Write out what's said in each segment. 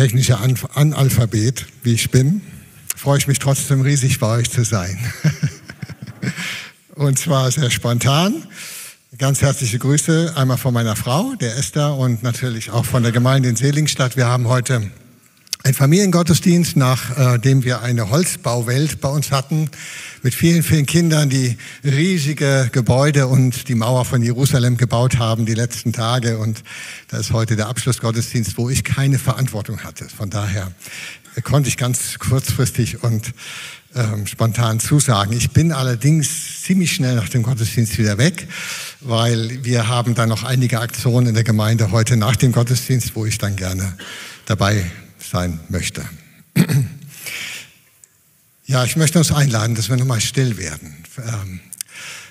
technische Analphabet, wie ich bin, freue ich mich trotzdem riesig bei euch zu sein. und zwar sehr spontan. Ganz herzliche Grüße einmal von meiner Frau, der Esther, und natürlich auch von der Gemeinde in Seligenstadt. Wir haben heute ein Familiengottesdienst, nachdem wir eine Holzbauwelt bei uns hatten, mit vielen, vielen Kindern, die riesige Gebäude und die Mauer von Jerusalem gebaut haben die letzten Tage. Und da ist heute der Abschlussgottesdienst, wo ich keine Verantwortung hatte. Von daher konnte ich ganz kurzfristig und ähm, spontan zusagen. Ich bin allerdings ziemlich schnell nach dem Gottesdienst wieder weg, weil wir haben dann noch einige Aktionen in der Gemeinde heute nach dem Gottesdienst, wo ich dann gerne dabei sein möchte. Ja, ich möchte uns einladen, dass wir nochmal still werden. Ähm,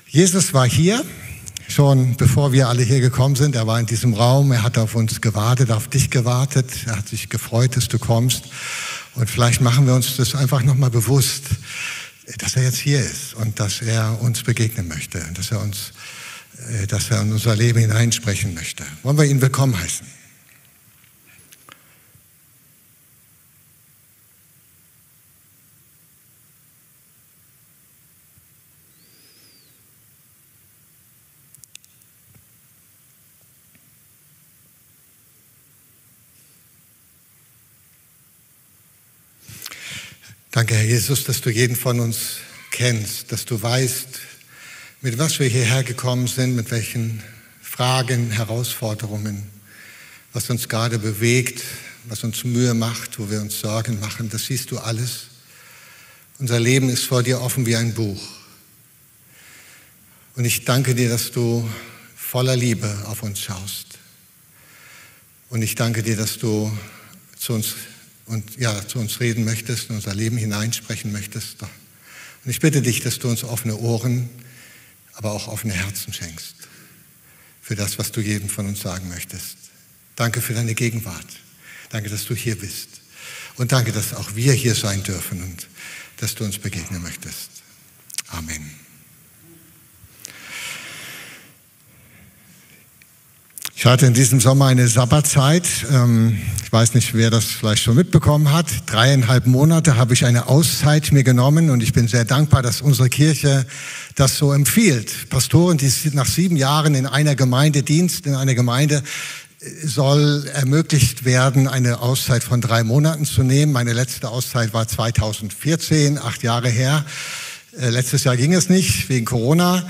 Jesus war hier, schon bevor wir alle hier gekommen sind. Er war in diesem Raum, er hat auf uns gewartet, auf dich gewartet. Er hat sich gefreut, dass du kommst. Und vielleicht machen wir uns das einfach nochmal bewusst, dass er jetzt hier ist und dass er uns begegnen möchte, dass er uns, äh, dass er in unser Leben hineinsprechen möchte. Wollen wir ihn willkommen heißen? Danke, Herr Jesus, dass du jeden von uns kennst, dass du weißt, mit was wir hierher gekommen sind, mit welchen Fragen, Herausforderungen, was uns gerade bewegt, was uns Mühe macht, wo wir uns Sorgen machen. Das siehst du alles. Unser Leben ist vor dir offen wie ein Buch. Und ich danke dir, dass du voller Liebe auf uns schaust. Und ich danke dir, dass du zu uns und ja, zu uns reden möchtest, in unser Leben hineinsprechen möchtest. Und ich bitte dich, dass du uns offene Ohren, aber auch offene Herzen schenkst für das, was du jedem von uns sagen möchtest. Danke für deine Gegenwart. Danke, dass du hier bist. Und danke, dass auch wir hier sein dürfen und dass du uns begegnen möchtest. Amen. Ich hatte in diesem Sommer eine Sabbatzeit. Ähm, ich weiß nicht, wer das vielleicht schon mitbekommen hat. Dreieinhalb Monate habe ich eine Auszeit mir genommen und ich bin sehr dankbar, dass unsere Kirche das so empfiehlt. Pastoren, die nach sieben Jahren in einer Gemeinde Dienst, in einer Gemeinde äh, soll ermöglicht werden, eine Auszeit von drei Monaten zu nehmen. Meine letzte Auszeit war 2014, acht Jahre her. Äh, letztes Jahr ging es nicht wegen Corona.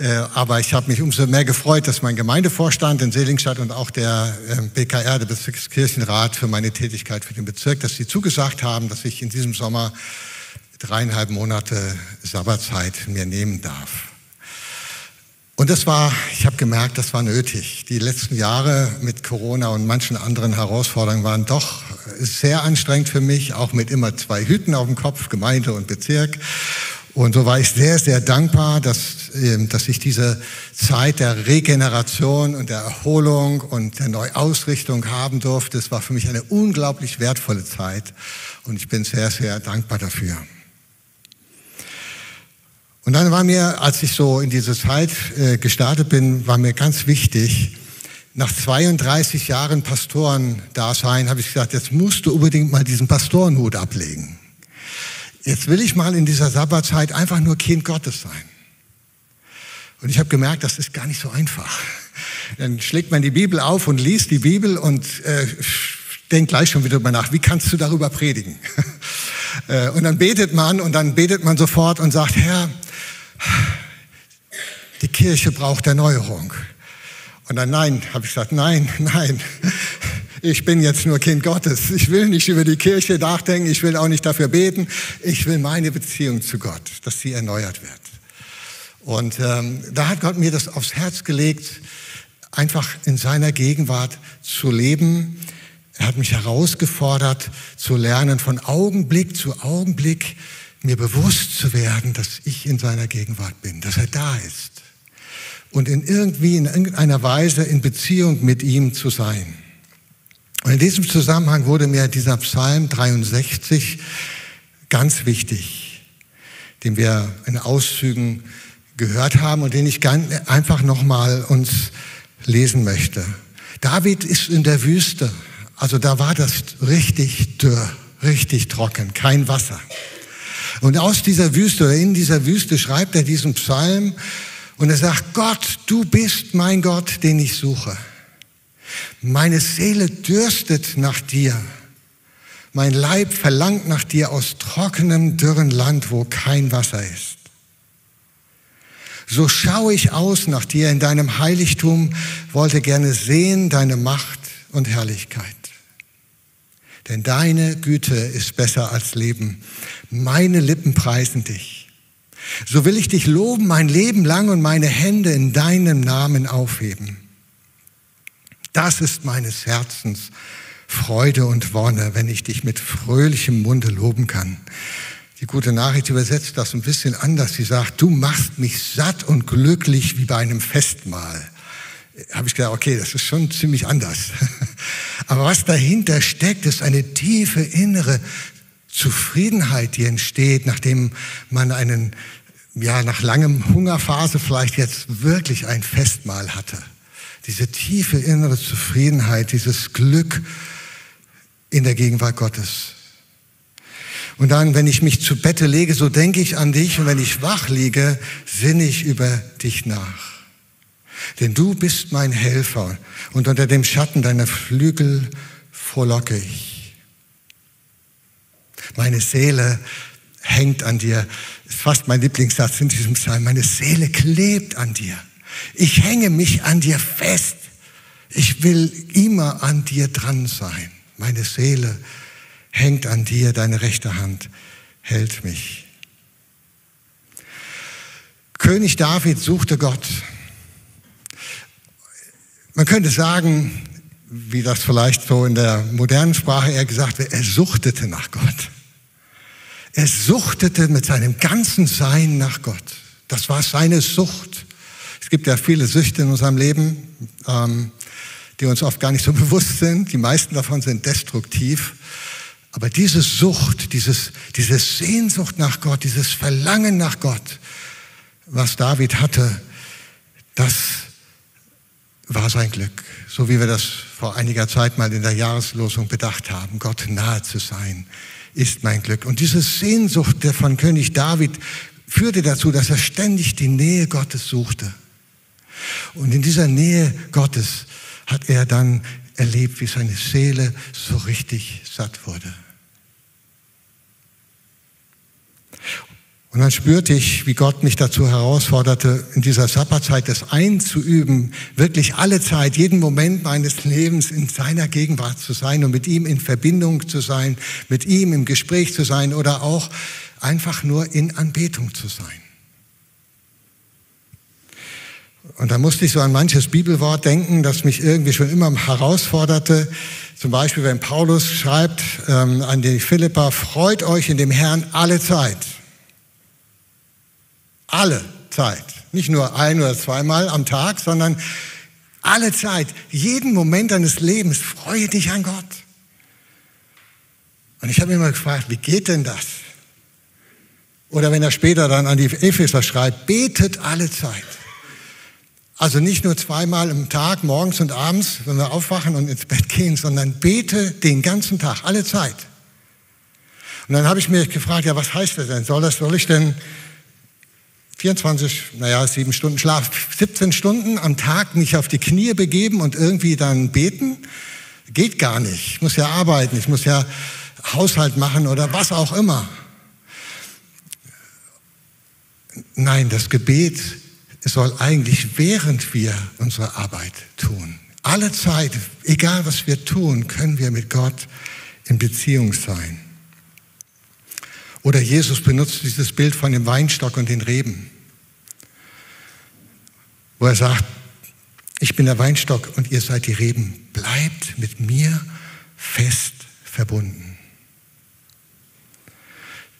Äh, aber ich habe mich umso mehr gefreut, dass mein Gemeindevorstand in Seligenstadt und auch der BKR, ähm, der Bezirkskirchenrat für meine Tätigkeit für den Bezirk, dass sie zugesagt haben, dass ich in diesem Sommer dreieinhalb Monate Sabbatzeit mir nehmen darf. Und das war, ich habe gemerkt, das war nötig. Die letzten Jahre mit Corona und manchen anderen Herausforderungen waren doch sehr anstrengend für mich, auch mit immer zwei Hüten auf dem Kopf, Gemeinde und Bezirk. Und so war ich sehr, sehr dankbar, dass, ähm, dass ich diese Zeit der Regeneration und der Erholung und der Neuausrichtung haben durfte. Es war für mich eine unglaublich wertvolle Zeit und ich bin sehr, sehr dankbar dafür. Und dann war mir, als ich so in diese Zeit äh, gestartet bin, war mir ganz wichtig, nach 32 Jahren Pastorendasein habe ich gesagt, jetzt musst du unbedingt mal diesen Pastorenhut ablegen. Jetzt will ich mal in dieser Sabbatzeit einfach nur Kind Gottes sein. Und ich habe gemerkt, das ist gar nicht so einfach. Dann schlägt man die Bibel auf und liest die Bibel und äh, denkt gleich schon wieder darüber nach, wie kannst du darüber predigen? äh, und dann betet man und dann betet man sofort und sagt, Herr, die Kirche braucht Erneuerung. Und dann nein, habe ich gesagt, nein, nein ich bin jetzt nur Kind Gottes. Ich will nicht über die Kirche nachdenken, ich will auch nicht dafür beten. Ich will meine Beziehung zu Gott, dass sie erneuert wird. Und ähm, da hat Gott mir das aufs Herz gelegt, einfach in seiner Gegenwart zu leben. Er hat mich herausgefordert, zu lernen, von Augenblick zu Augenblick mir bewusst zu werden, dass ich in seiner Gegenwart bin, dass er da ist. Und in irgendwie, in irgendeiner Weise in Beziehung mit ihm zu sein. Und in diesem Zusammenhang wurde mir dieser Psalm 63 ganz wichtig, den wir in Auszügen gehört haben und den ich einfach nochmal uns lesen möchte. David ist in der Wüste Also da war das richtig dürr, richtig trocken, kein Wasser. Und aus dieser Wüste oder in dieser Wüste schreibt er diesen Psalm und er sagt, Gott, du bist mein Gott, den ich suche. Meine Seele dürstet nach dir. Mein Leib verlangt nach dir aus trockenem, dürren Land, wo kein Wasser ist. So schaue ich aus nach dir in deinem Heiligtum, wollte gerne sehen deine Macht und Herrlichkeit. Denn deine Güte ist besser als Leben. Meine Lippen preisen dich. So will ich dich loben mein Leben lang und meine Hände in deinem Namen aufheben. Das ist meines Herzens Freude und Wonne, wenn ich dich mit fröhlichem Munde loben kann. Die gute Nachricht übersetzt das ein bisschen anders. Sie sagt, du machst mich satt und glücklich wie bei einem Festmahl. Habe ich gedacht, okay, das ist schon ziemlich anders. Aber was dahinter steckt, ist eine tiefe innere Zufriedenheit, die entsteht, nachdem man einen, ja, nach langem Hungerphase vielleicht jetzt wirklich ein Festmahl hatte diese tiefe innere Zufriedenheit, dieses Glück in der Gegenwart Gottes. Und dann, wenn ich mich zu Bette lege, so denke ich an dich und wenn ich wach liege, sinne ich über dich nach. Denn du bist mein Helfer und unter dem Schatten deiner Flügel frohlocke ich. Meine Seele hängt an dir. Ist fast mein Lieblingssatz in diesem Psalm. Meine Seele klebt an dir. Ich hänge mich an dir fest. Ich will immer an dir dran sein. Meine Seele hängt an dir, deine rechte Hand hält mich. König David suchte Gott. Man könnte sagen, wie das vielleicht so in der modernen Sprache eher gesagt wird, er suchtete nach Gott. Er suchtete mit seinem ganzen Sein nach Gott. Das war seine Sucht. Es gibt ja viele Süchte in unserem Leben, ähm, die uns oft gar nicht so bewusst sind. Die meisten davon sind destruktiv. Aber diese Sucht, dieses, diese Sehnsucht nach Gott, dieses Verlangen nach Gott, was David hatte, das war sein Glück. So wie wir das vor einiger Zeit mal in der Jahreslosung bedacht haben. Gott nahe zu sein, ist mein Glück. Und diese Sehnsucht von König David führte dazu, dass er ständig die Nähe Gottes suchte. Und in dieser Nähe Gottes hat er dann erlebt, wie seine Seele so richtig satt wurde. Und dann spürte ich, wie Gott mich dazu herausforderte, in dieser Sabbatzeit das einzuüben, wirklich alle Zeit, jeden Moment meines Lebens in seiner Gegenwart zu sein und mit ihm in Verbindung zu sein, mit ihm im Gespräch zu sein oder auch einfach nur in Anbetung zu sein. Und da musste ich so an manches Bibelwort denken, das mich irgendwie schon immer herausforderte. Zum Beispiel, wenn Paulus schreibt ähm, an die Philippa, freut euch in dem Herrn alle Zeit. Alle Zeit. Nicht nur ein oder zweimal am Tag, sondern alle Zeit. Jeden Moment deines Lebens freue dich an Gott. Und ich habe mich immer gefragt, wie geht denn das? Oder wenn er später dann an die Epheser schreibt, betet alle Zeit. Also nicht nur zweimal im Tag, morgens und abends, wenn wir aufwachen und ins Bett gehen, sondern bete den ganzen Tag, alle Zeit. Und dann habe ich mich gefragt, ja, was heißt das denn? Soll das, soll ich denn 24, naja, sieben Stunden Schlaf, 17 Stunden am Tag mich auf die Knie begeben und irgendwie dann beten? Geht gar nicht. Ich muss ja arbeiten, ich muss ja Haushalt machen oder was auch immer. Nein, das Gebet soll eigentlich, während wir unsere Arbeit tun, alle Zeit, egal was wir tun, können wir mit Gott in Beziehung sein. Oder Jesus benutzt dieses Bild von dem Weinstock und den Reben, wo er sagt, ich bin der Weinstock und ihr seid die Reben. Bleibt mit mir fest verbunden.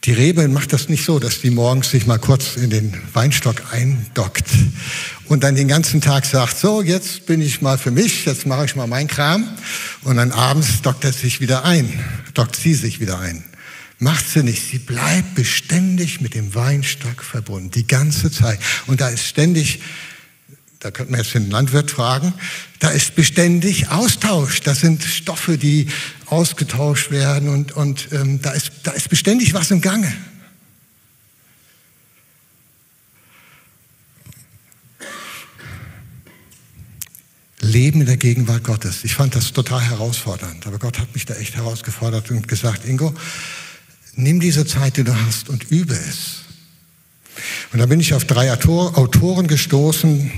Die Rebe macht das nicht so, dass die morgens sich mal kurz in den Weinstock eindockt und dann den ganzen Tag sagt, so, jetzt bin ich mal für mich, jetzt mache ich mal meinen Kram und dann abends dockt er sich wieder ein, dockt sie sich wieder ein. Macht sie nicht, sie bleibt beständig mit dem Weinstock verbunden, die ganze Zeit. Und da ist ständig da könnte man jetzt den Landwirt fragen, da ist beständig Austausch. Da sind Stoffe, die ausgetauscht werden und, und ähm, da, ist, da ist beständig was im Gange. Leben in der Gegenwart Gottes. Ich fand das total herausfordernd, aber Gott hat mich da echt herausgefordert und gesagt, Ingo, nimm diese Zeit, die du hast und übe es. Und da bin ich auf drei Autoren gestoßen,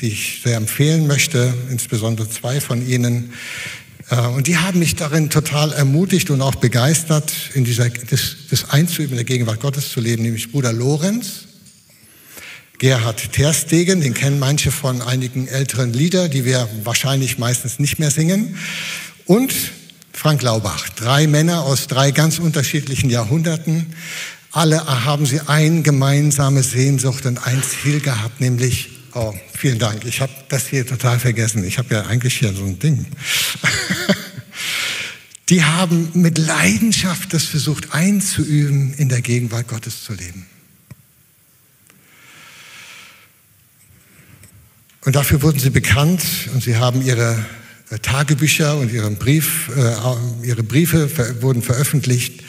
die ich sehr empfehlen möchte, insbesondere zwei von ihnen. Äh, und die haben mich darin total ermutigt und auch begeistert, in dieser, das, das einzuüben, in der Gegenwart Gottes zu leben, nämlich Bruder Lorenz, Gerhard Terstegen, den kennen manche von einigen älteren Lieder, die wir wahrscheinlich meistens nicht mehr singen, und Frank Laubach, drei Männer aus drei ganz unterschiedlichen Jahrhunderten. Alle haben sie ein gemeinsame Sehnsucht und ein Ziel gehabt, nämlich Oh, vielen Dank. Ich habe das hier total vergessen. Ich habe ja eigentlich hier so ein Ding. Die haben mit Leidenschaft das versucht einzuüben, in der Gegenwart Gottes zu leben. Und dafür wurden sie bekannt und sie haben ihre äh, Tagebücher und ihren Brief, äh, ihre Briefe wurden veröffentlicht.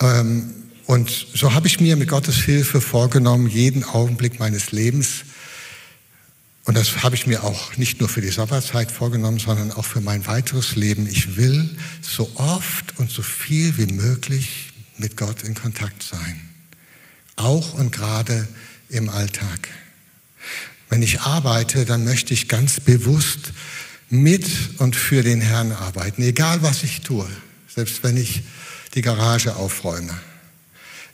Ähm, und so habe ich mir mit Gottes Hilfe vorgenommen, jeden Augenblick meines Lebens und das habe ich mir auch nicht nur für die Sabbatzeit vorgenommen, sondern auch für mein weiteres Leben. Ich will so oft und so viel wie möglich mit Gott in Kontakt sein. Auch und gerade im Alltag. Wenn ich arbeite, dann möchte ich ganz bewusst mit und für den Herrn arbeiten, egal was ich tue, selbst wenn ich die Garage aufräume.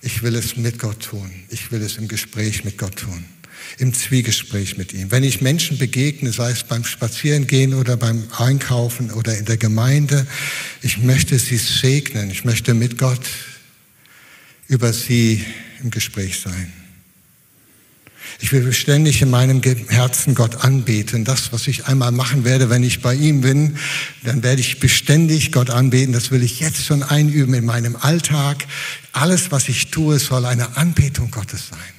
Ich will es mit Gott tun. Ich will es im Gespräch mit Gott tun im Zwiegespräch mit ihm. Wenn ich Menschen begegne, sei es beim Spazierengehen oder beim Einkaufen oder in der Gemeinde, ich möchte sie segnen. Ich möchte mit Gott über sie im Gespräch sein. Ich will beständig in meinem Herzen Gott anbeten. Das, was ich einmal machen werde, wenn ich bei ihm bin, dann werde ich beständig Gott anbeten. Das will ich jetzt schon einüben in meinem Alltag. Alles, was ich tue, soll eine Anbetung Gottes sein.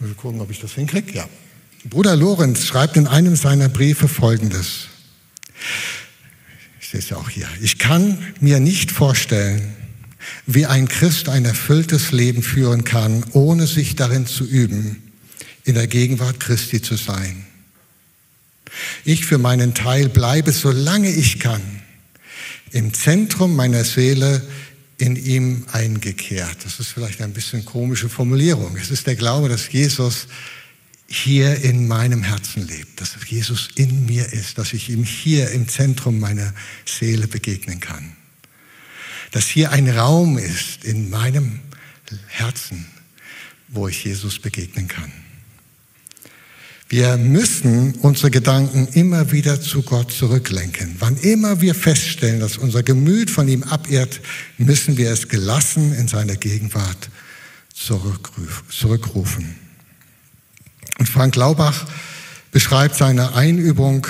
Mal gucken, ob ich das hinkriege. Ja. Bruder Lorenz schreibt in einem seiner Briefe Folgendes. Ich sehe es ja auch hier. Ich kann mir nicht vorstellen, wie ein Christ ein erfülltes Leben führen kann, ohne sich darin zu üben, in der Gegenwart Christi zu sein. Ich für meinen Teil bleibe, solange ich kann, im Zentrum meiner Seele in ihm eingekehrt. Das ist vielleicht ein bisschen komische Formulierung. Es ist der Glaube, dass Jesus hier in meinem Herzen lebt, dass Jesus in mir ist, dass ich ihm hier im Zentrum meiner Seele begegnen kann. Dass hier ein Raum ist in meinem Herzen, wo ich Jesus begegnen kann. Wir müssen unsere Gedanken immer wieder zu Gott zurücklenken. Wann immer wir feststellen, dass unser Gemüt von ihm abirrt, müssen wir es gelassen in seiner Gegenwart zurückrufen. Und Frank Laubach beschreibt seine Einübung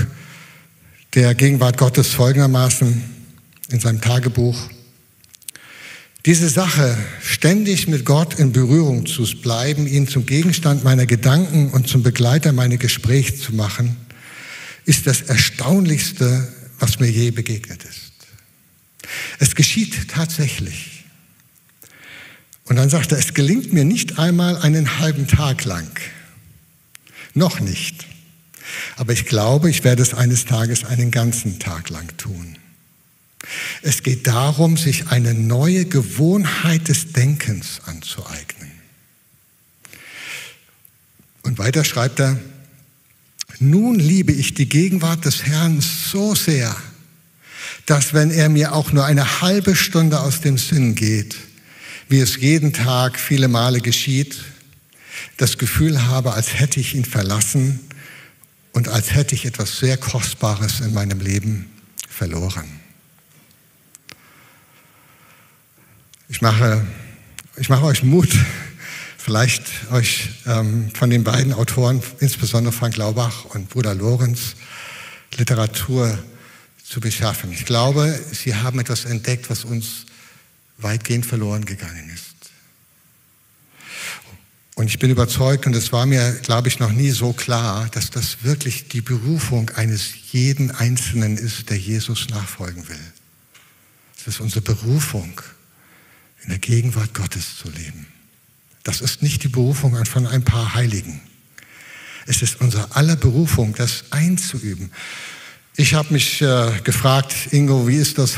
der Gegenwart Gottes folgendermaßen in seinem Tagebuch. Diese Sache, ständig mit Gott in Berührung zu bleiben, ihn zum Gegenstand meiner Gedanken und zum Begleiter meiner Gespräche zu machen, ist das Erstaunlichste, was mir je begegnet ist. Es geschieht tatsächlich. Und dann sagt er, es gelingt mir nicht einmal einen halben Tag lang. Noch nicht. Aber ich glaube, ich werde es eines Tages einen ganzen Tag lang tun. Es geht darum, sich eine neue Gewohnheit des Denkens anzueignen. Und weiter schreibt er, nun liebe ich die Gegenwart des Herrn so sehr, dass wenn er mir auch nur eine halbe Stunde aus dem Sinn geht, wie es jeden Tag viele Male geschieht, das Gefühl habe, als hätte ich ihn verlassen und als hätte ich etwas sehr Kostbares in meinem Leben verloren. Ich mache, ich mache euch Mut, vielleicht euch ähm, von den beiden Autoren, insbesondere Frank Laubach und Bruder Lorenz, Literatur zu beschaffen. Ich glaube, sie haben etwas entdeckt, was uns weitgehend verloren gegangen ist. Und ich bin überzeugt, und es war mir, glaube ich, noch nie so klar, dass das wirklich die Berufung eines jeden Einzelnen ist, der Jesus nachfolgen will. Es ist unsere Berufung, in der Gegenwart Gottes zu leben. Das ist nicht die Berufung von ein paar Heiligen. Es ist unsere aller Berufung, das einzuüben. Ich habe mich äh, gefragt, Ingo, wie ist das?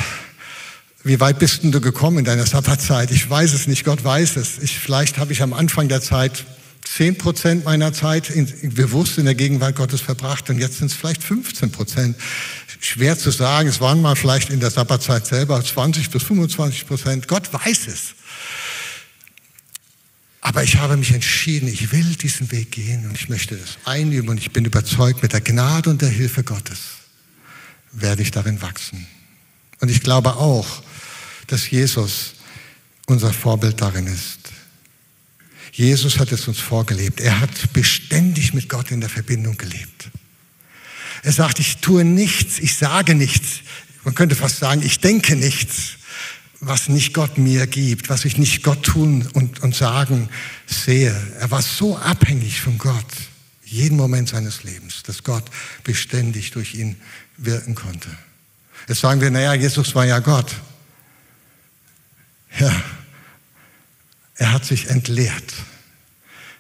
Wie weit bist denn du gekommen in deiner Sabbatzeit? Ich weiß es nicht, Gott weiß es. Ich, vielleicht habe ich am Anfang der Zeit zehn Prozent meiner Zeit in, bewusst in der Gegenwart Gottes verbracht und jetzt sind es vielleicht 15 Prozent. Schwer zu sagen, es waren mal vielleicht in der Sabbatzeit selber 20 bis 25 Prozent. Gott weiß es. Aber ich habe mich entschieden, ich will diesen Weg gehen und ich möchte das einüben und ich bin überzeugt, mit der Gnade und der Hilfe Gottes werde ich darin wachsen. Und ich glaube auch, dass Jesus unser Vorbild darin ist. Jesus hat es uns vorgelebt. Er hat beständig mit Gott in der Verbindung gelebt. Er sagt, ich tue nichts, ich sage nichts. Man könnte fast sagen, ich denke nichts, was nicht Gott mir gibt, was ich nicht Gott tun und, und sagen sehe. Er war so abhängig von Gott, jeden Moment seines Lebens, dass Gott beständig durch ihn wirken konnte. Jetzt sagen wir, naja, Jesus war ja Gott. Ja, er hat sich entleert.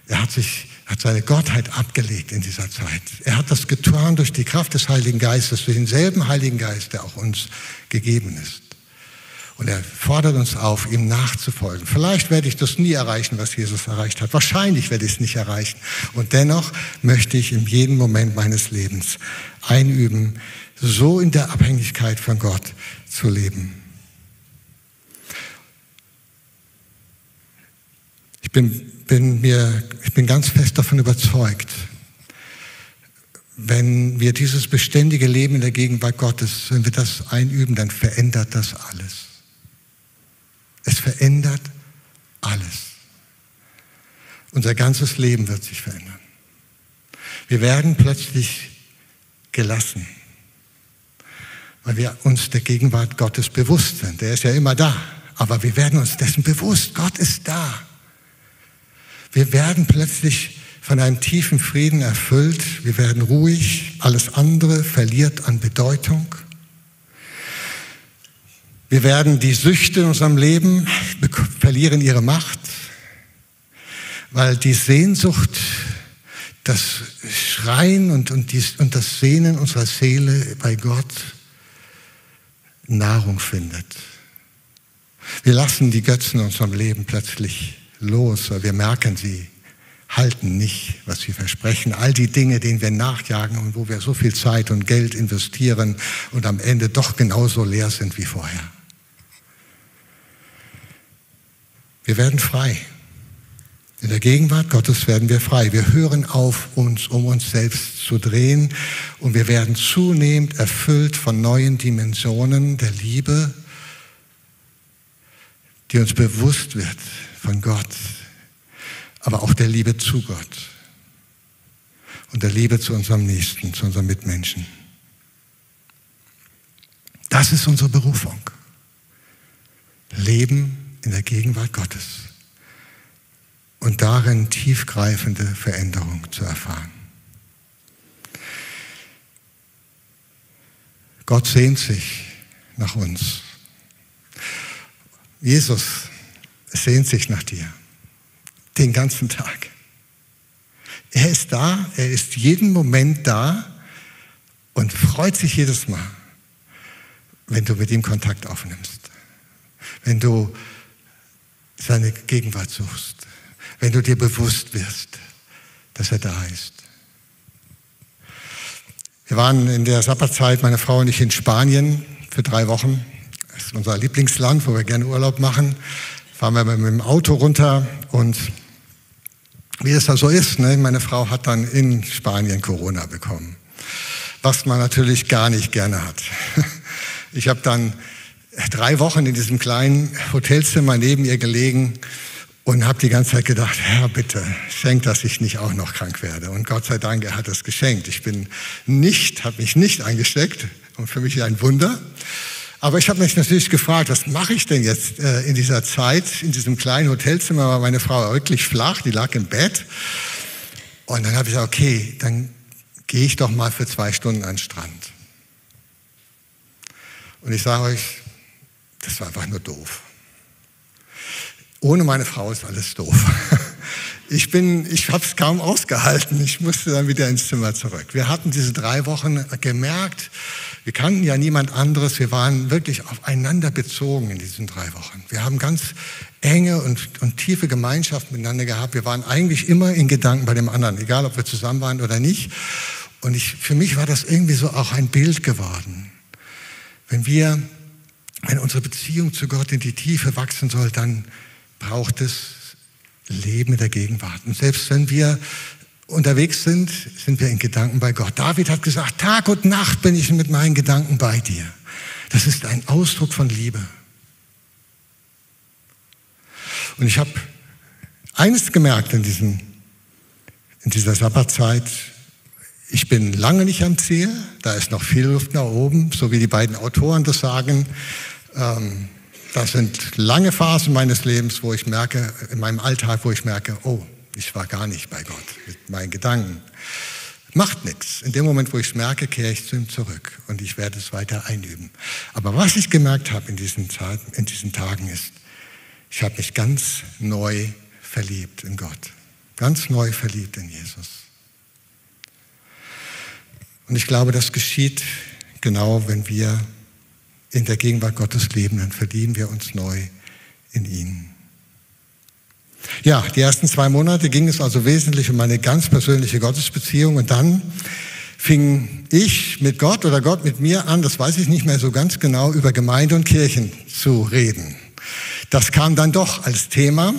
Er hat sich hat seine Gottheit abgelegt in dieser Zeit. Er hat das getan durch die Kraft des Heiligen Geistes, durch denselben Heiligen Geist, der auch uns gegeben ist. Und er fordert uns auf, ihm nachzufolgen. Vielleicht werde ich das nie erreichen, was Jesus erreicht hat. Wahrscheinlich werde ich es nicht erreichen. Und dennoch möchte ich in jedem Moment meines Lebens einüben, so in der Abhängigkeit von Gott zu leben. Ich bin, bin, mir, ich bin ganz fest davon überzeugt, wenn wir dieses beständige Leben in der Gegenwart Gottes, wenn wir das einüben, dann verändert das alles. Es verändert alles. Unser ganzes Leben wird sich verändern. Wir werden plötzlich gelassen weil wir uns der Gegenwart Gottes bewusst sind. Der ist ja immer da, aber wir werden uns dessen bewusst. Gott ist da. Wir werden plötzlich von einem tiefen Frieden erfüllt. Wir werden ruhig. Alles andere verliert an Bedeutung. Wir werden die Süchte in unserem Leben verlieren ihre Macht, weil die Sehnsucht, das Schreien und, und, dies, und das Sehnen unserer Seele bei Gott Nahrung findet. Wir lassen die Götzen in unserem Leben plötzlich los, weil wir merken, sie halten nicht, was sie versprechen. All die Dinge, denen wir nachjagen und wo wir so viel Zeit und Geld investieren und am Ende doch genauso leer sind wie vorher. Wir werden frei. In der Gegenwart Gottes werden wir frei. Wir hören auf, uns um uns selbst zu drehen und wir werden zunehmend erfüllt von neuen Dimensionen der Liebe, die uns bewusst wird von Gott, aber auch der Liebe zu Gott und der Liebe zu unserem Nächsten, zu unseren Mitmenschen. Das ist unsere Berufung. Leben in der Gegenwart Gottes und darin tiefgreifende Veränderung zu erfahren. Gott sehnt sich nach uns. Jesus sehnt sich nach dir. Den ganzen Tag. Er ist da, er ist jeden Moment da und freut sich jedes Mal, wenn du mit ihm Kontakt aufnimmst. Wenn du seine Gegenwart suchst wenn du dir bewusst wirst, dass er da ist. Wir waren in der Sabbatzeit, meine Frau und ich, in Spanien für drei Wochen. Das ist unser Lieblingsland, wo wir gerne Urlaub machen. Fahren wir mit dem Auto runter und wie es da so ist, ne, meine Frau hat dann in Spanien Corona bekommen. Was man natürlich gar nicht gerne hat. Ich habe dann drei Wochen in diesem kleinen Hotelzimmer neben ihr gelegen und habe die ganze Zeit gedacht, Herr, bitte, schenk, dass ich nicht auch noch krank werde. Und Gott sei Dank, er hat es geschenkt. Ich bin nicht, habe mich nicht angesteckt und für mich ein Wunder. Aber ich habe mich natürlich gefragt, was mache ich denn jetzt äh, in dieser Zeit? In diesem kleinen Hotelzimmer war meine Frau wirklich flach, die lag im Bett. Und dann habe ich gesagt, okay, dann gehe ich doch mal für zwei Stunden an den Strand. Und ich sage euch, das war einfach nur doof. Ohne meine Frau ist alles doof. Ich bin, ich habe es kaum ausgehalten. Ich musste dann wieder ins Zimmer zurück. Wir hatten diese drei Wochen gemerkt, wir kannten ja niemand anderes. Wir waren wirklich aufeinander bezogen in diesen drei Wochen. Wir haben ganz enge und, und tiefe Gemeinschaft miteinander gehabt. Wir waren eigentlich immer in Gedanken bei dem anderen, egal ob wir zusammen waren oder nicht. Und ich, für mich war das irgendwie so auch ein Bild geworden. Wenn wir, wenn unsere Beziehung zu Gott in die Tiefe wachsen soll, dann braucht es Leben in der Gegenwart. Und selbst wenn wir unterwegs sind, sind wir in Gedanken bei Gott. David hat gesagt, Tag und Nacht bin ich mit meinen Gedanken bei dir. Das ist ein Ausdruck von Liebe. Und ich habe eines gemerkt in, diesem, in dieser Sabbatzeit, ich bin lange nicht am Ziel, da ist noch viel Luft nach oben, so wie die beiden Autoren das sagen. Ähm, das sind lange Phasen meines Lebens, wo ich merke, in meinem Alltag, wo ich merke, oh, ich war gar nicht bei Gott mit meinen Gedanken. Macht nichts. In dem Moment, wo ich es merke, kehre ich zu ihm zurück und ich werde es weiter einüben. Aber was ich gemerkt habe in diesen, in diesen Tagen ist, ich habe mich ganz neu verliebt in Gott. Ganz neu verliebt in Jesus. Und ich glaube, das geschieht genau, wenn wir in der Gegenwart Gottes leben, dann verlieben wir uns neu in ihn. Ja, die ersten zwei Monate ging es also wesentlich um meine ganz persönliche Gottesbeziehung und dann fing ich mit Gott oder Gott mit mir an, das weiß ich nicht mehr so ganz genau, über Gemeinde und Kirchen zu reden. Das kam dann doch als Thema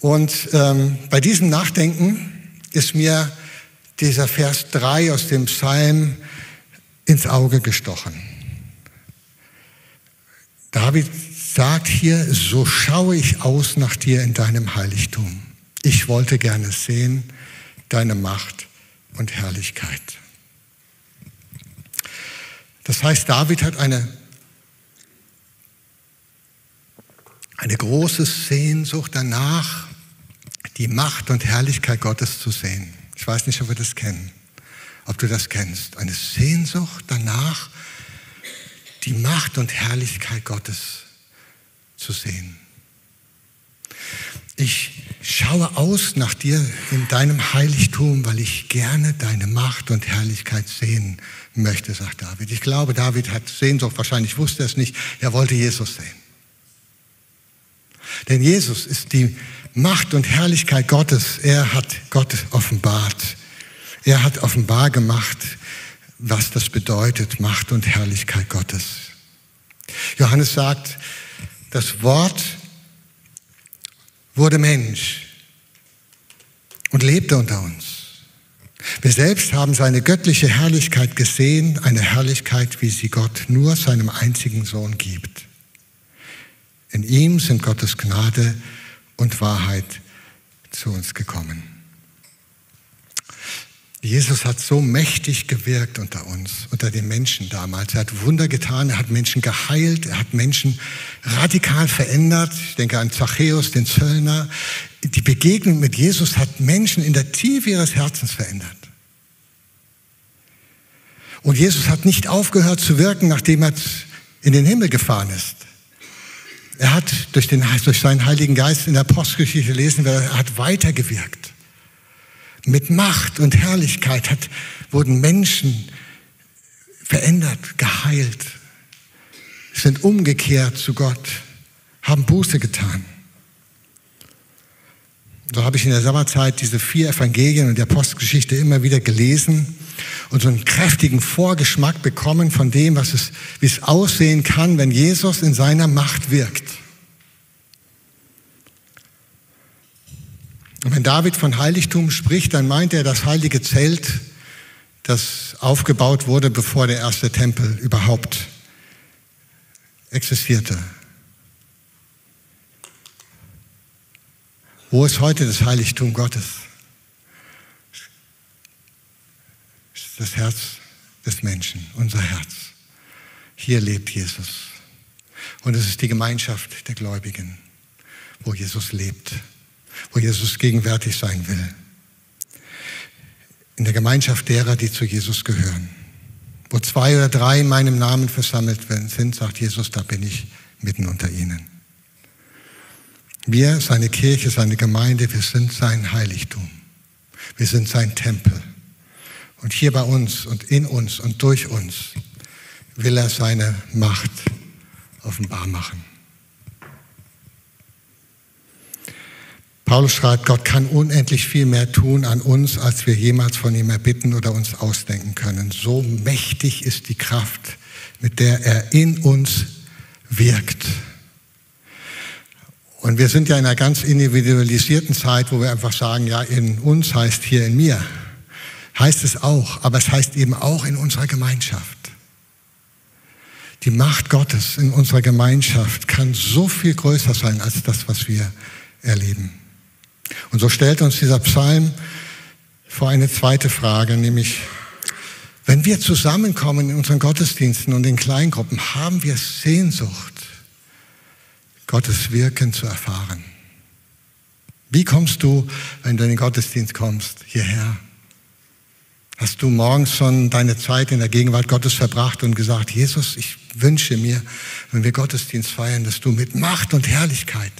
und ähm, bei diesem Nachdenken ist mir dieser Vers 3 aus dem Psalm ins Auge gestochen. David sagt hier, so schaue ich aus nach dir in deinem Heiligtum. Ich wollte gerne sehen deine Macht und Herrlichkeit. Das heißt, David hat eine, eine große Sehnsucht danach, die Macht und Herrlichkeit Gottes zu sehen. Ich weiß nicht, ob wir das kennen, ob du das kennst. Eine Sehnsucht danach, die Macht und Herrlichkeit Gottes zu sehen. Ich schaue aus nach dir in deinem Heiligtum, weil ich gerne deine Macht und Herrlichkeit sehen möchte, sagt David. Ich glaube, David hat Sehnsucht, wahrscheinlich wusste er es nicht, er wollte Jesus sehen. Denn Jesus ist die Macht und Herrlichkeit Gottes. Er hat Gott offenbart. Er hat offenbar gemacht, was das bedeutet, Macht und Herrlichkeit Gottes. Johannes sagt, das Wort wurde Mensch und lebte unter uns. Wir selbst haben seine göttliche Herrlichkeit gesehen, eine Herrlichkeit, wie sie Gott nur seinem einzigen Sohn gibt. In ihm sind Gottes Gnade und Wahrheit zu uns gekommen. Jesus hat so mächtig gewirkt unter uns, unter den Menschen damals. Er hat Wunder getan, er hat Menschen geheilt, er hat Menschen radikal verändert. Ich denke an Zachäus, den Zöllner. Die Begegnung mit Jesus hat Menschen in der Tiefe ihres Herzens verändert. Und Jesus hat nicht aufgehört zu wirken, nachdem er in den Himmel gefahren ist. Er hat durch, den, durch seinen Heiligen Geist in der Postgeschichte lesen, er hat weitergewirkt mit Macht und Herrlichkeit hat, wurden Menschen verändert, geheilt, sind umgekehrt zu Gott, haben Buße getan. So habe ich in der Sommerzeit diese vier Evangelien und der Postgeschichte immer wieder gelesen und so einen kräftigen Vorgeschmack bekommen von dem, was es, wie es aussehen kann, wenn Jesus in seiner Macht wirkt. Und wenn David von Heiligtum spricht, dann meint er das heilige Zelt, das aufgebaut wurde, bevor der erste Tempel überhaupt existierte. Wo ist heute das Heiligtum Gottes? Das Herz des Menschen, unser Herz. hier lebt Jesus. Und es ist die Gemeinschaft der Gläubigen, wo Jesus lebt, wo Jesus gegenwärtig sein will. In der Gemeinschaft derer, die zu Jesus gehören. Wo zwei oder drei in meinem Namen versammelt sind, sagt Jesus, da bin ich mitten unter ihnen. Wir, seine Kirche, seine Gemeinde, wir sind sein Heiligtum. Wir sind sein Tempel. Und hier bei uns und in uns und durch uns will er seine Macht offenbar machen. Paulus schreibt, Gott kann unendlich viel mehr tun an uns, als wir jemals von ihm erbitten oder uns ausdenken können. So mächtig ist die Kraft, mit der er in uns wirkt. Und wir sind ja in einer ganz individualisierten Zeit, wo wir einfach sagen, ja, in uns heißt hier in mir. Heißt es auch, aber es heißt eben auch in unserer Gemeinschaft. Die Macht Gottes in unserer Gemeinschaft kann so viel größer sein als das, was wir erleben. Und so stellt uns dieser Psalm vor eine zweite Frage, nämlich, wenn wir zusammenkommen in unseren Gottesdiensten und in Kleingruppen, haben wir Sehnsucht, Gottes Wirken zu erfahren. Wie kommst du, wenn du in den Gottesdienst kommst, hierher? Hast du morgens schon deine Zeit in der Gegenwart Gottes verbracht und gesagt, Jesus, ich wünsche mir, wenn wir Gottesdienst feiern, dass du mit Macht und Herrlichkeit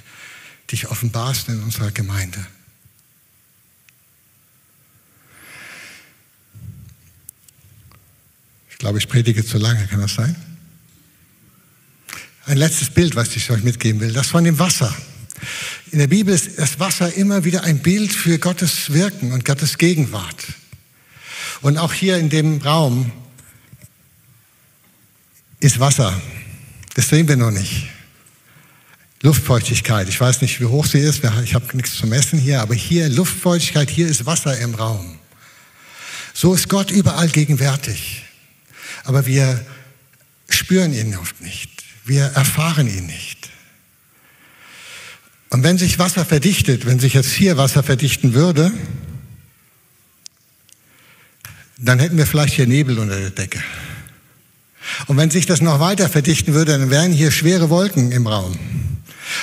dich offenbarst in unserer Gemeinde. Ich glaube, ich predige zu lange, kann das sein? Ein letztes Bild, was ich euch mitgeben will, das von dem Wasser. In der Bibel ist das Wasser immer wieder ein Bild für Gottes Wirken und Gottes Gegenwart. Und auch hier in dem Raum ist Wasser. Das sehen wir noch nicht. Luftfeuchtigkeit. Ich weiß nicht, wie hoch sie ist. Ich habe nichts zu messen hier, aber hier Luftfeuchtigkeit, hier ist Wasser im Raum. So ist Gott überall gegenwärtig. Aber wir spüren ihn oft nicht. Wir erfahren ihn nicht. Und wenn sich Wasser verdichtet, wenn sich jetzt hier Wasser verdichten würde, dann hätten wir vielleicht hier Nebel unter der Decke. Und wenn sich das noch weiter verdichten würde, dann wären hier schwere Wolken im Raum.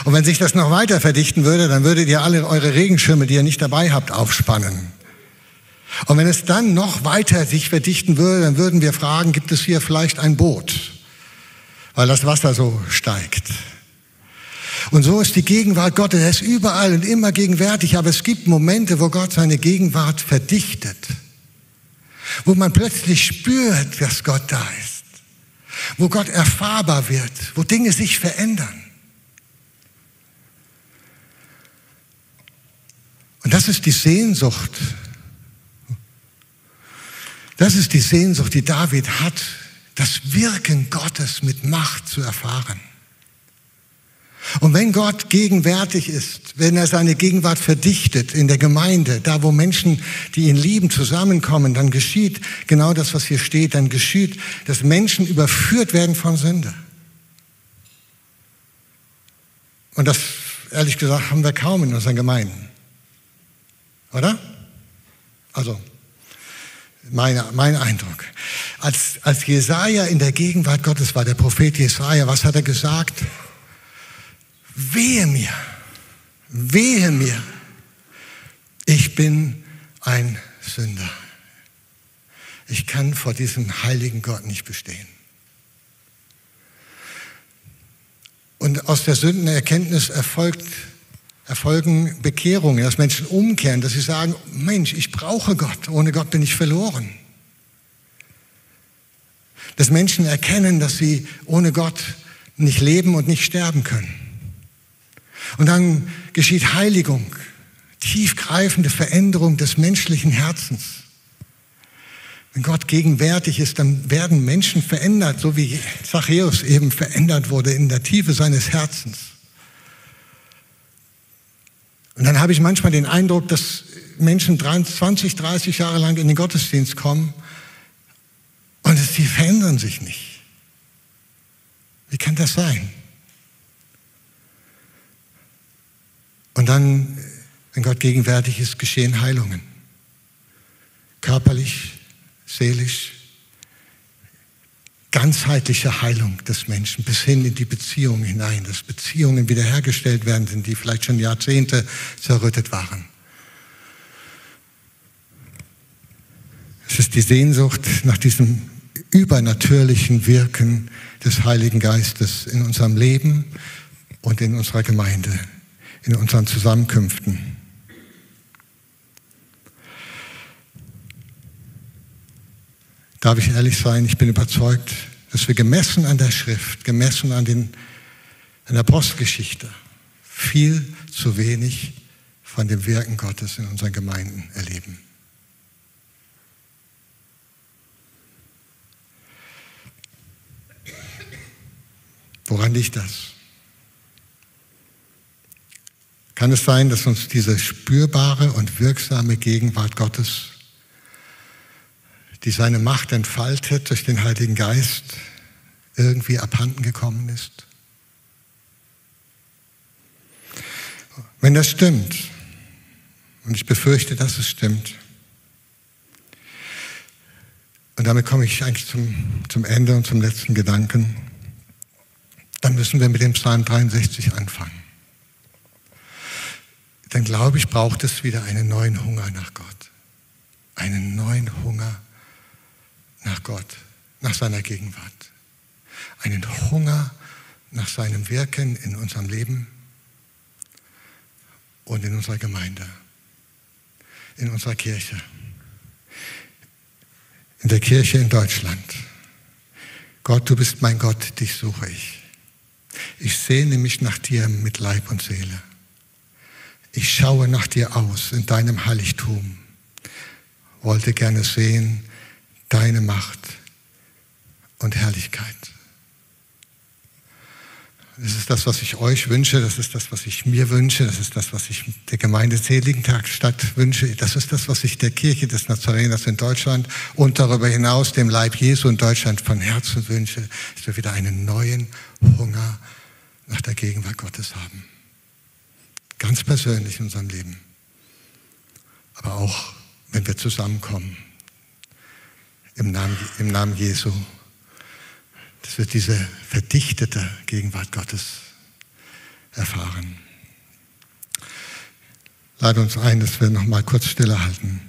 Und wenn sich das noch weiter verdichten würde, dann würdet ihr alle eure Regenschirme, die ihr nicht dabei habt, aufspannen. Und wenn es dann noch weiter sich verdichten würde, dann würden wir fragen, gibt es hier vielleicht ein Boot? Weil das Wasser so steigt. Und so ist die Gegenwart Gottes, er ist überall und immer gegenwärtig, aber es gibt Momente, wo Gott seine Gegenwart verdichtet. Wo man plötzlich spürt, dass Gott da ist. Wo Gott erfahrbar wird, wo Dinge sich verändern. Und das ist die Sehnsucht. Das ist die Sehnsucht, die David hat, das Wirken Gottes mit Macht zu erfahren. Und wenn Gott gegenwärtig ist, wenn er seine Gegenwart verdichtet in der Gemeinde, da wo Menschen, die ihn lieben, zusammenkommen, dann geschieht genau das, was hier steht, dann geschieht, dass Menschen überführt werden von Sünde. Und das, ehrlich gesagt, haben wir kaum in unseren Gemeinden. Oder? Also, mein, mein Eindruck. Als, als Jesaja in der Gegenwart Gottes war, der Prophet Jesaja, was hat er gesagt? Wehe mir, wehe mir, ich bin ein Sünder. Ich kann vor diesem heiligen Gott nicht bestehen. Und aus der Sündenerkenntnis erfolgt erfolgen Bekehrungen, dass Menschen umkehren, dass sie sagen, Mensch, ich brauche Gott, ohne Gott bin ich verloren. Dass Menschen erkennen, dass sie ohne Gott nicht leben und nicht sterben können. Und dann geschieht Heiligung, tiefgreifende Veränderung des menschlichen Herzens. Wenn Gott gegenwärtig ist, dann werden Menschen verändert, so wie Zachäus eben verändert wurde in der Tiefe seines Herzens. Und dann habe ich manchmal den Eindruck, dass Menschen 20, 30 Jahre lang in den Gottesdienst kommen und sie verändern sich nicht. Wie kann das sein? Und dann, wenn Gott gegenwärtig ist, geschehen Heilungen. Körperlich, seelisch, ganzheitliche Heilung des Menschen bis hin in die Beziehungen hinein, dass Beziehungen wiederhergestellt werden sind, die vielleicht schon Jahrzehnte zerrüttet waren. Es ist die Sehnsucht nach diesem übernatürlichen Wirken des Heiligen Geistes in unserem Leben und in unserer Gemeinde, in unseren Zusammenkünften. Darf ich ehrlich sein, ich bin überzeugt, dass wir gemessen an der Schrift, gemessen an, den, an der Apostelgeschichte, viel zu wenig von dem Wirken Gottes in unseren Gemeinden erleben. Woran liegt das? Kann es sein, dass uns diese spürbare und wirksame Gegenwart Gottes die seine Macht entfaltet durch den Heiligen Geist, irgendwie abhanden gekommen ist? Wenn das stimmt, und ich befürchte, dass es stimmt, und damit komme ich eigentlich zum, zum Ende und zum letzten Gedanken, dann müssen wir mit dem Psalm 63 anfangen. Dann glaube ich, braucht es wieder einen neuen Hunger nach Gott. Einen neuen Hunger nach Gott, nach seiner Gegenwart. Einen Hunger nach seinem Wirken in unserem Leben und in unserer Gemeinde, in unserer Kirche, in der Kirche in Deutschland. Gott, du bist mein Gott, dich suche ich. Ich sehne mich nach dir mit Leib und Seele. Ich schaue nach dir aus in deinem Heiligtum, wollte gerne sehen, deine Macht und Herrlichkeit. Das ist das, was ich euch wünsche, das ist das, was ich mir wünsche, das ist das, was ich der Gemeinde Seligenstadt wünsche, das ist das, was ich der Kirche des Nazareners in Deutschland und darüber hinaus dem Leib Jesu in Deutschland von Herzen wünsche, dass wir wieder einen neuen Hunger nach der Gegenwart Gottes haben. Ganz persönlich in unserem Leben, aber auch wenn wir zusammenkommen im Namen, im Namen Jesu, dass wir diese verdichtete Gegenwart Gottes erfahren. Lade uns ein, dass wir noch mal kurz stille halten.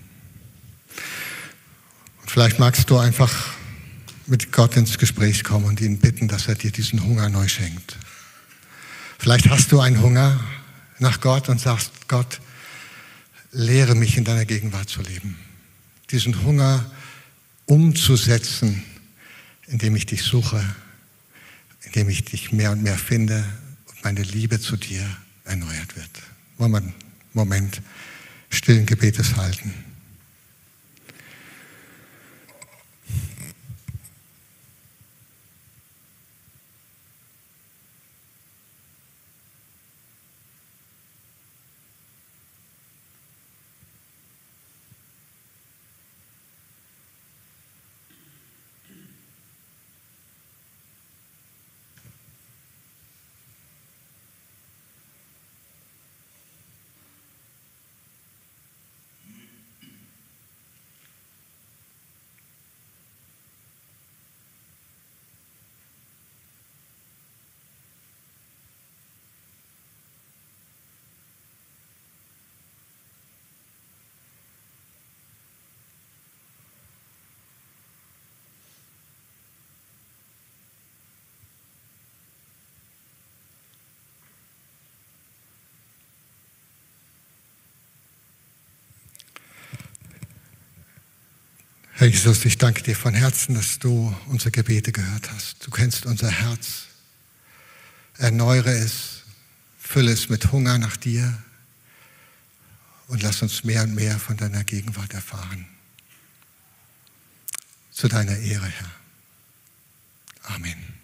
Und vielleicht magst du einfach mit Gott ins Gespräch kommen und ihn bitten, dass er dir diesen Hunger neu schenkt. Vielleicht hast du einen Hunger nach Gott und sagst, Gott, lehre mich in deiner Gegenwart zu leben. Diesen Hunger umzusetzen, indem ich dich suche, indem ich dich mehr und mehr finde und meine Liebe zu dir erneuert wird. Wollen wir einen Moment stillen Gebetes halten? Herr Jesus, ich danke dir von Herzen, dass du unsere Gebete gehört hast. Du kennst unser Herz. Erneuere es, fülle es mit Hunger nach dir und lass uns mehr und mehr von deiner Gegenwart erfahren. Zu deiner Ehre, Herr. Amen.